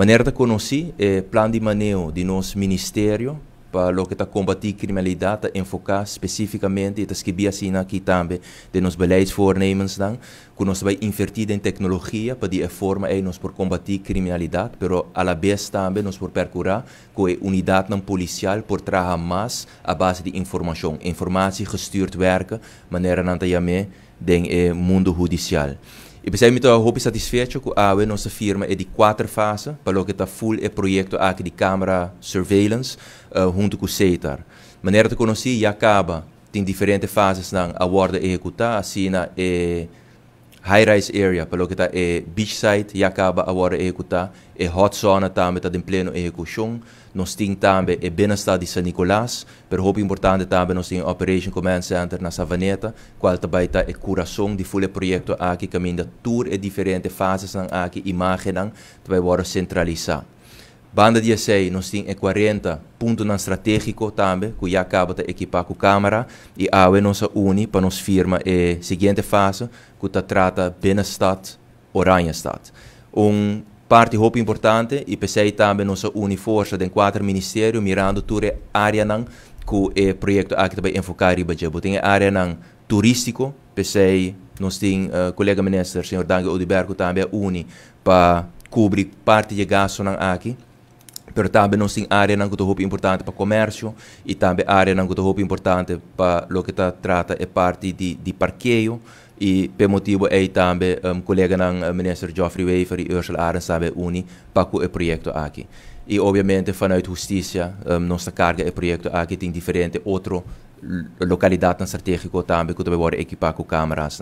Maneira de conhecer é plano de manejo de nosso ministério para o que está combater criminalidade, enfocar especificamente, e que assim aqui também, de nos beleidsvoornemens dan, que nós vai invertir em tecnologia para de forma aí nós por combater criminalidade, pero a la vez também nós por percurar com a unidade não policial por trabalhar mais a base de informação, informação gestuurd werken, maneira não também den mundo judicial. E pensei muito muito satisfeito com a nossa firma é de quatro fases, para que está full é projeto aqui de câmera surveillance uh, junto com o CETAR. Maneira de conhecer e acaba tem diferentes fases na a executar, assim é high-rise area, para o que está é beachside e acaba a ordem executar, é hot zone também está em pleno execução, nós temos também o bem-estar de São Nicolás, mas muito importante também nós temos Operation Command Center na Savaneta, qual também está o coração de full projeto aqui, caminho tour e diferentes fases aqui, imagem, também vai centralizar. Banda 16, nós temos 40 pontos estratégico também, que já acaba de equipar com câmera, e a nossa uni para nos firma a seguinte fase, que trata bem-estar, Oranjestad. Um parte muito importante e pensei também nossa uniforça de quatro ministérios mirando toda a área não que o projeto aqui também enfocar riba jebo tem área não turístico pensei nós tem uh, colega ministro senhor Dangue Odibergo também uni para cobrir parte de gasto aqui também nós tem área não que muito importante para comércio e também área não que muito importante para o que está trata é parte de, de parqueio e por motivo é também um colega ng uh, minister Geoffrey Wafer e Ursula Arens sabe uni para o projeto aqui. E obviamente vanuit justiça, um, nossa carga é projeto aqui tem diferente outro localidade strategico também que também equipar com câmeras.